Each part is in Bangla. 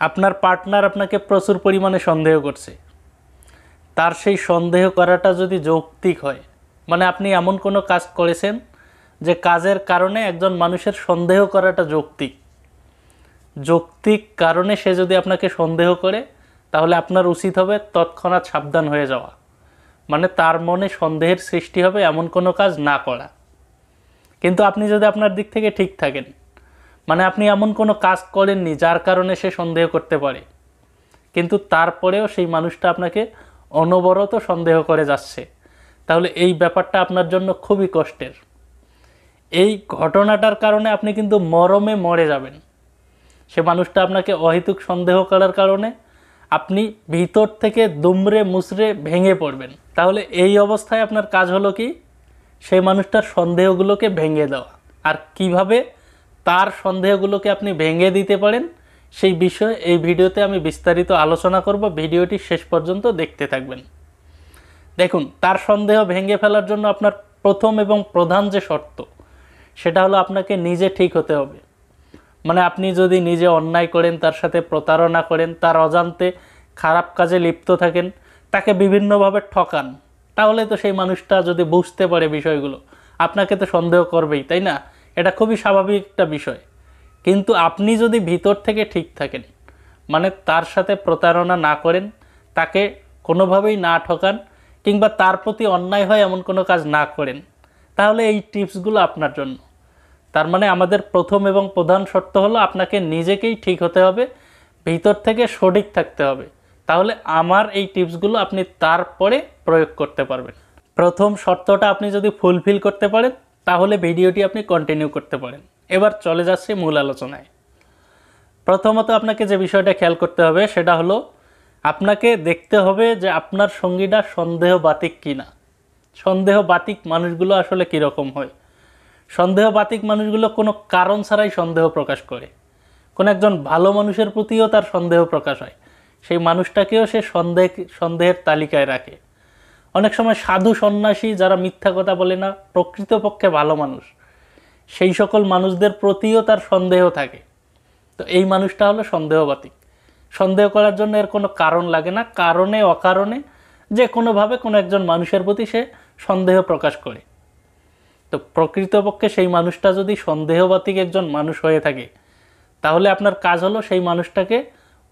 আপনার পার্টনার আপনাকে প্রচুর পরিমাণে সন্দেহ করছে। তার সেই সন্দেহ করাটা যদি যৌক্তিক হয় মানে আপনি এমন কোনো কাজ করেছেন যে কাজের কারণে একজন মানুষের সন্দেহ করাটা যৌক্তিক। যৌক্তিক কারণে সে যদি আপনাকে সন্দেহ করে, তাহলে আপনার উচিত হবে তৎক্ষণাৎ সাবধান হয়ে যাওয়া। মানে তার মনে সন্দেহের সৃষ্টি হবে এমন কোনো কাজ না করা। কিন্তু আপনি যদি আপনার দিক থেকে ঠিক থাকেন মানে আপনি এমন কোনো কাজ করেননি যার কারণে সে সন্দেহ করতে পারে। কিন্তু তারপরেও সেই মানুষটা আপনাকে অনবরত সন্দেহ করে যাচ্ছে। তাহলে এই ব্যাপারটা আপনার জন্য খুবই কষ্টের। এই ঘটনাটার কারণে আপনি কিন্তু মরমে মরে যাবেন। সে মানুষটা আপনাকে অহেতুক সন্দেহ করার কারণে আপনি ভিতর থেকে দুমড়ে মুচড়ে ভেঙে পড়বেন। তাহলে এই অবস্থায় আপনার কাজ হলো কি? সেই মানুষটার সন্দেহগুলোকে ভেঙে দেওয়া। আর কীভাবে? তার সন্দেহগুলোকে আপনি ভেঙে দিতে পারেন। সেই বিষয়ে এই ভিডিওতে আমি বিস্তারিত আলোচনা করব। ভিডিওটি শেষ পর্যন্ত দেখতে থাকবেন। দেখুন, তার সন্দেহ ভেঙে ফেলার জন্য আপনার প্রথম এবং প্রধান যে শর্ত, সেটা হলো আপনাকে নিজে ঠিক হতে হবে। মানে আপনি যদি নিজে অন্যায় করেন, তার সাথে প্রতারণা করেন, তার অজান্তে খারাপ কাজে লিপ্ত থাকেন, তাকে বিভিন্নভাবে ঠকান, তাহলে তো সেই মানুষটা যদি বুঝতে পারে বিষয়গুলো, আপনাকে তো সন্দেহ করবেই, তাই না? এটা খুবই স্বাভাবিক একটা বিষয়। কিন্তু আপনি যদি ভিতর থেকে ঠিক থাকেন মানে তার সাথে প্রতারণা না করেন, তাকে কোনোভাবেই না ঠকান, কিংবা তার প্রতি অন্যায় হয় এমন কোনো কাজ না করেন, তাহলে এই টিপসগুলো আপনার জন্য। তার মানে আমাদের প্রথম এবং প্রধান শর্ত হলো আপনাকে নিজেকেই ঠিক হতে হবে, ভিতর থেকে সঠিক থাকতে হবে। তাহলে আমার এই টিপসগুলো আপনি তারপরে প্রয়োগ করতে পারবেন। প্রথম শর্তটা আপনি যদি ফুলফিল করতে পারেন তাহলে ভিডিওটি আপনি কন্টিনিউ করতে পারেন। এবার চলে যাচ্ছে মূল আলোচনায়। প্রথমত আপনাকে যে বিষয়টা খেয়াল করতে হবে, সেটা হলো আপনাকে দেখতে হবে যে আপনার সঙ্গীটা সন্দেহ বাতিক কি না সন্দেহ বাতিক মানুষগুলো আসলে কীরকম হয়? সন্দেহ বাতিক মানুষগুলো কোনো কারণ ছাড়াই সন্দেহ প্রকাশ করে। কোনো একজন ভালো মানুষের প্রতিও তার সন্দেহ প্রকাশ হয়। সেই মানুষটাকেও সে সন্দেহ, সন্দেহের তালিকায় রাখে। অনেক সময় সাধু সন্ন্যাসী যারা মিথ্যা কথা বলে না, প্রকৃতপক্ষে ভালো মানুষ। সেই সকল মানুষদের প্রতিও তার সন্দেহ থাকে। তো এই মানুষটা হলো সন্দেহবাতিক। সন্দেহ করার জন্য এর কোনো কারণ লাগে না। কারণে, অকারণে, যে কোনোভাবে কোনো একজন মানুষের প্রতি সে সন্দেহ প্রকাশ করে। তো প্রকৃতপক্ষে সেই মানুষটা যদি সন্দেহবাতিক একজন মানুষ হয়ে থাকে, তাহলে আপনার কাজ হলো সেই মানুষটাকে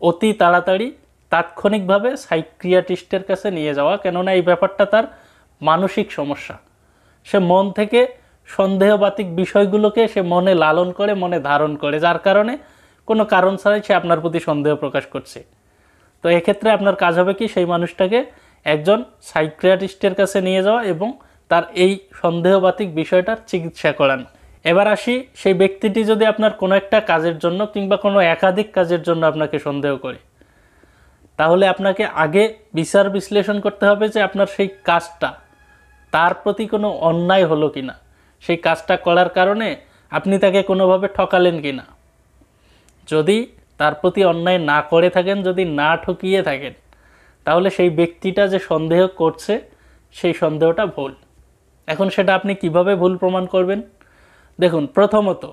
অতি তাড়াতাড়ি তাৎক্ষণিকভাবে সাইক্রিয়াটিস্টের কাছে নিয়ে যাওয়া, কেননা এই ব্যাপারটা তার মানসিক সমস্যা। সে মন থেকে সন্দেহবাতিক বিষয়গুলোকে সে মনে লালন করে, মনে ধারণ করে, যার কারণে কোনো কারণ ছাড়াই সে আপনার প্রতি সন্দেহ প্রকাশ করছে। তো এক্ষেত্রে আপনার কাজ হবে কি, সেই মানুষটাকে একজন সাইক্রিয়াটিস্টের কাছে নিয়ে যাওয়া এবং তার এই সন্দেহবাতিক বিষয়টার চিকিৎসা করানো। এবার আসি, সেই ব্যক্তিটি যদি আপনার কোনো একটা কাজের জন্য কিংবা কোনো একাধিক কাজের জন্য আপনাকে সন্দেহ করে তাহলে আপনাকে আগে বিচার বিশ্লেষণ করতে হবে যে আপনার সেই কাজটা তার প্রতি কোনো অন্যায় হলো কি না সেই কাজটা করার কারণে আপনি তাকে কোনোভাবে ঠকালেন কি না যদি তার প্রতি অন্যায় না করে থাকেন, যদি না ঠকিয়ে থাকেন, তাহলে সেই ব্যক্তিটা যে সন্দেহ করছে, সেই সন্দেহটা ভুল। এখন সেটা আপনি কীভাবে ভুল প্রমাণ করবেন? দেখুন, প্রথমত,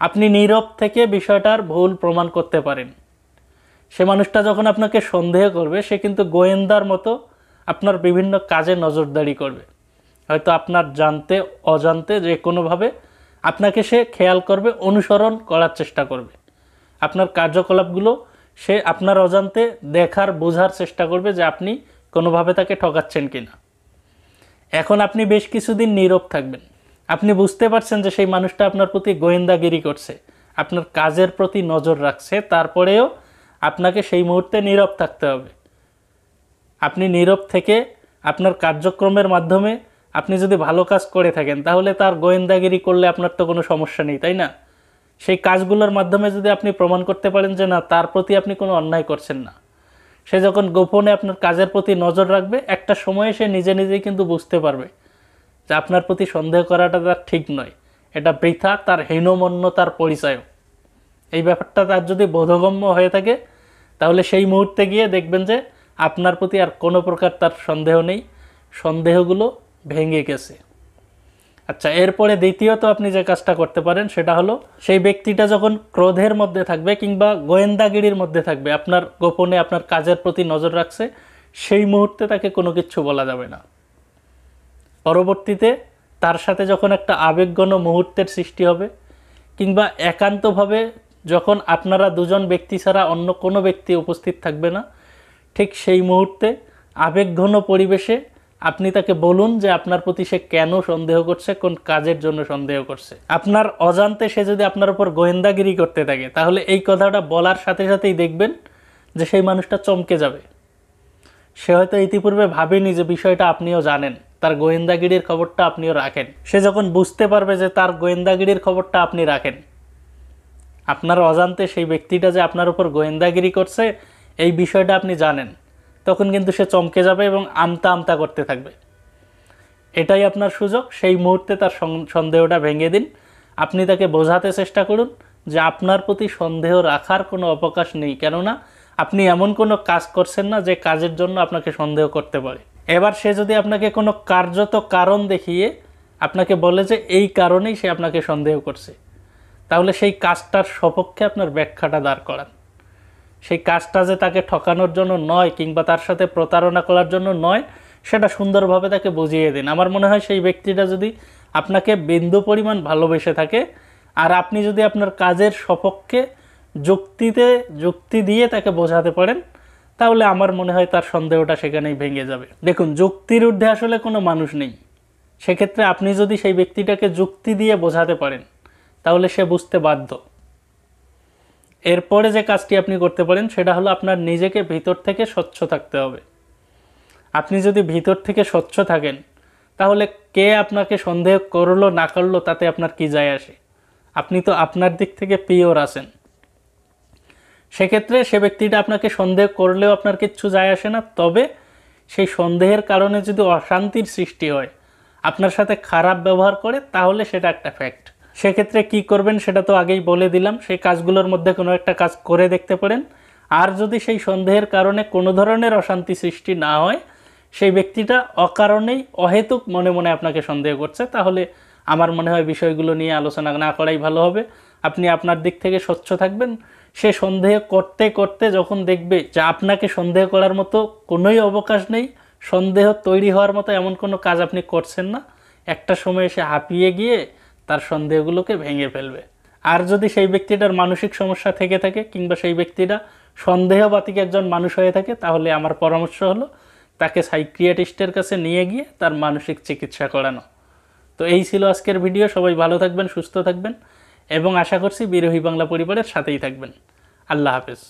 আপনি নীরব থেকে বিষয়টার ভুল প্রমাণ করতে পারেন। সে মানুষটা যখন আপনাকে সন্দেহ করবে, সে কিন্তু গোয়েন্দার মতো আপনার বিভিন্ন কাজে নজরদারি করবে। হয়তো আপনার জানতে, অজান্তে যে কোনোভাবে আপনাকে সে খেয়াল করবে, অনুসরণ করার চেষ্টা করবে। আপনার কার্যকলাপগুলো সে আপনার অজান্তে দেখার, বোঝার চেষ্টা করবে যে আপনি কোনোভাবে তাকে ঠকাচ্ছেন কি না এখন আপনি বেশ কিছুদিন নীরব থাকবেন। আপনি বুঝতে পারছেন যে সেই মানুষটা আপনার প্রতি গোয়েন্দাগিরি করছে। আপনার কাজের প্রতি নজর রাখছে। তারপরেও আপনাকে সেই মুহূর্তে নীরব থাকতে হবে। আপনি নীরব থেকে আপনার কার্যক্রমের মাধ্যমে আপনি যদি ভালো কাজ করে থাকেন, তাহলে তার গোয়েন্দাগিরি করলে আপনার তো কোনো সমস্যা নেই, তাই না? সেই কাজগুলোর মাধ্যমে যদি আপনি প্রমাণ করতে পারেন যে না, তার প্রতি আপনি কোনো অন্যায় করছেন না। সে যখন গোপনে আপনার কাজের প্রতি নজর রাখবে, একটা সময়ে সে নিজে নিজেই কিন্তু বুঝতে পারবে যে আপনার প্রতি সন্দেহ করাটা তার ঠিক নয়। এটা বৃথা, তার হীনমন্যতার পরিচয়। এই ব্যাপারটা তার যদি বোধগম্য হয়ে থাকে তাহলে সেই মুহূর্তে গিয়ে দেখবেন যে আপনার প্রতি আর কোনো প্রকার তার সন্দেহ নেই। সন্দেহগুলো ভেঙে গেছে। আচ্ছা এরপরে দ্বিতীয়ত আপনি যে কাজটা করতে পারেন সেটা হলো, সেই ব্যক্তিটা যখন ক্রোধের মধ্যে থাকবে কিংবা গোয়েন্দাগিরির মধ্যে থাকবে, আপনার গোপনে আপনার কাজের প্রতি নজর রাখছে, সেই মুহূর্তে তাকে কোনো কিছু বলা যাবে না। পরবর্তীতে তার সাথে যখন একটা আবেগগণ মুহূর্তের সৃষ্টি হবে, কিংবা একান্তভাবে যখন আপনারা দুজন ব্যক্তি ছাড়া অন্য কোনো ব্যক্তি উপস্থিত থাকবে না, ঠিক সেই মুহূর্তে আবেগঘন পরিবেশে আপনি তাকে বলুন যে আপনার প্রতি সে কেন সন্দেহ করছে, কোন কাজের জন্য সন্দেহ করছে। আপনার অজান্তে সে যদি আপনার উপর গোয়েন্দাগিরি করতে থাকে, তাহলে এই কথাটা বলার সাথে সাথেই দেখবেন যে সেই মানুষটা চমকে যাবে। সে হয়তো ইতিপূর্বে ভাবেনি যে বিষয়টা আপনিও জানেন, তার গোয়েন্দাগিরির খবরটা আপনিও রাখেন। সে যখন বুঝতে পারবে যে তার গোয়েন্দাগিরির খবরটা আপনি রাখেন আপনার অজান্তে সেই ব্যক্তিটা যে আপনার উপর গোয়েন্দাগিরি করছে, এই বিষয়টা আপনি জানেন। তখন কিন্তু সে চমকে যাবে এবং আমতা আমতা করতে থাকবে। এটাই আপনার সুযোগ, সেই মুহূর্তে তার সন্দেহটা ভেঙে দিন। আপনি তাকে বোঝাতে চেষ্টা করুন যে আপনার প্রতি সন্দেহ রাখার কোনো অবকাশ নেই, কেননা আপনি এমন কোনো কাজ করছেন না যে কাজের জন্য আপনাকে সন্দেহ করতে পারে। এবার সে যদি আপনাকে কোনো কার্যত কারণ দেখিয়ে আপনাকে বলে যে এই কারণেই সে আপনাকে সন্দেহ করছে তাহলে সেই কাজটার সপক্ষে আপনার ব্যাখ্যাটা দাঁড় করান। সেই কাজটা যে তাকে ঠকানোর জন্য নয় কিংবা তার সাথে প্রতারণা করার জন্য নয়, সেটা সুন্দরভাবে তাকে বুঝিয়ে দিন। আমার মনে হয় সেই ব্যক্তিটা যদি আপনাকে বিন্দু পরিমাণ ভালোবেসে থাকে, আর আপনি যদি আপনার কাজের সপক্ষে যুক্তিতে, যুক্তি দিয়ে তাকে বোঝাতে পারেন, তাহলে আমার মনে হয় তার সন্দেহটা সেখানেই ভেঙে যাবে। দেখুন, যুক্তির ঊর্ধ্বে আসলে কোনো মানুষ নেই। সেক্ষেত্রে আপনি যদি সেই ব্যক্তিটাকে যুক্তি দিয়ে বোঝাতে পারেন তাহলে সে বুঝতে বাধ্য। এরপরে যে কাজটি আপনি করতে পারেন, সেটা হলো আপনার নিজেকে ভিতর থেকে স্বচ্ছ থাকতে হবে। আপনি যদি ভিতর থেকে স্বচ্ছ থাকেন, তাহলে কে আপনাকে সন্দেহ করল, না করল, তাতে আপনার কি যায় আসে? আপনি তো আপনার দিক থেকে পিওর আছেন। সেক্ষেত্রে সে ব্যক্তিটা আপনাকে সন্দেহ করলেও আপনার কিচ্ছু যায় আসে না, তবে সেই সন্দেহের কারণে যদি অশান্তির সৃষ্টি হয়, আপনার সাথে খারাপ ব্যবহার করে, তাহলে সেটা একটা ফ্যাক্ট সেক্ষেত্রে কি করবেন সেটা তো আগেই বলে দিলাম, সেই কাজগুলোর মধ্যে কোনো একটা কাজ করে দেখতে পারেন। আর যদি সেই সন্দেহের কারণে কোনো ধরনের অশান্তি সৃষ্টি না হয়, সেই ব্যক্তিটা অকারণেই অহেতুক মনে মনে আপনাকে সন্দেহ করছে, তাহলে আমার মনে হয় বিষয়গুলো নিয়ে আলোচনা না করাই ভালো হবে। আপনি আপনার দিক থেকে স্বচ্ছ থাকবেন। সে সন্দেহ করতে করতে যখন দেখবে যে আপনাকে সন্দেহ করার মতো কোনোই অবকাশ নেই, সন্দেহ তৈরি হওয়ার মতো এমন কোনো কাজ আপনি করছেন না। একটা সময় এসে হাঁপিয়ে গিয়ে তার সন্দেহগুলোকে ভেঙে ফেলবে। আর যদি সেই ব্যক্তিটার মানসিক সমস্যা থেকে থাকে কিংবা সেই ব্যক্তিটা সন্দেহবাতিক একজন মানুষ হয়ে থাকে, তাহলে আমার পরামর্শ হলো তাকে সাইক্রিয়াটিস্টের কাছে নিয়ে গিয়ে তার মানসিক চিকিৎসা করানো। তো এই ছিল আজকের ভিডিও। সবাই ভালো থাকবেন, সুস্থ থাকবেন এবং আশা করছি বিরোহী বাংলা পরিবারের সাথেই থাকবেন। আল্লাহ হাফেজ।